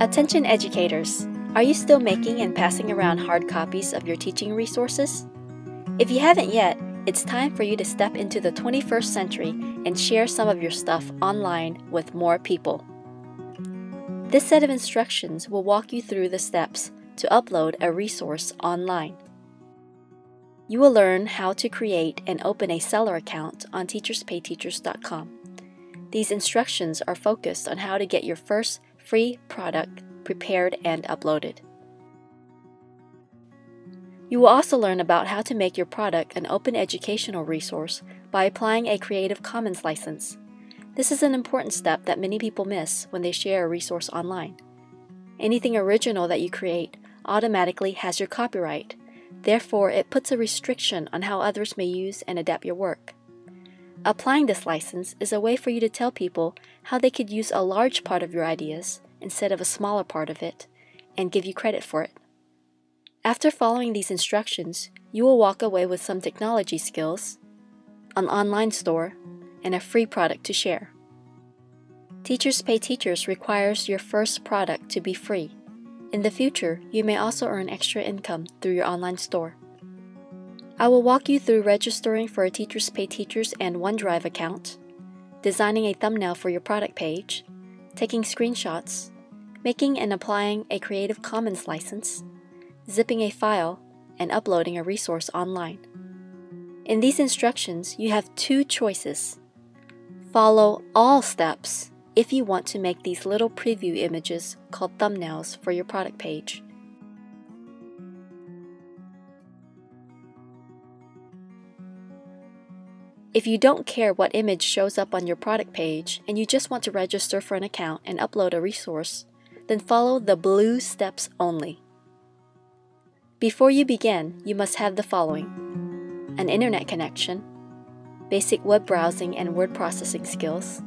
Attention educators, are you still making and passing around hard copies of your teaching resources? If you haven't yet, it's time for you to step into the 21st century and share some of your stuff online with more people. This set of instructions will walk you through the steps to upload a resource online. You will learn how to create and open a seller account on teacherspayteachers.com. These instructions are focused on how to get your first free product prepared and uploaded. You will also learn about how to make your product an open educational resource by applying a Creative Commons license. This is an important step that many people miss when they share a resource online. Anything original that you create automatically has your copyright. Therefore, it puts a restriction on how others may use and adapt your work. Applying this license is a way for you to tell people how they could use a large part of your ideas instead of a smaller part of it and give you credit for it. After following these instructions, you will walk away with some technology skills, an online store, and a free product to share. Teachers Pay Teachers requires your first product to be free. In the future, you may also earn extra income through your online store. I will walk you through registering for a Teachers Pay Teachers and OneDrive account, designing a thumbnail for your product page, taking screenshots, making and applying a Creative Commons license, zipping a file, and uploading a resource online. In these instructions, you have two choices. Follow all steps if you want to make these little preview images called thumbnails for your product page. If you don't care what image shows up on your product page and you just want to register for an account and upload a resource, then follow the blue steps only. Before you begin, you must have the following an internet connection, basic web browsing and word processing skills,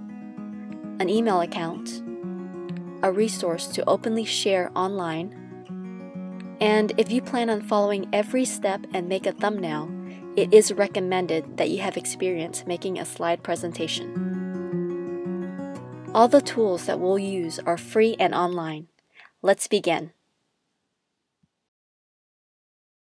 an email account, a resource to openly share online, and if you plan on following every step and make a thumbnail, it is recommended that you have experience making a slide presentation. All the tools that we'll use are free and online. Let's begin.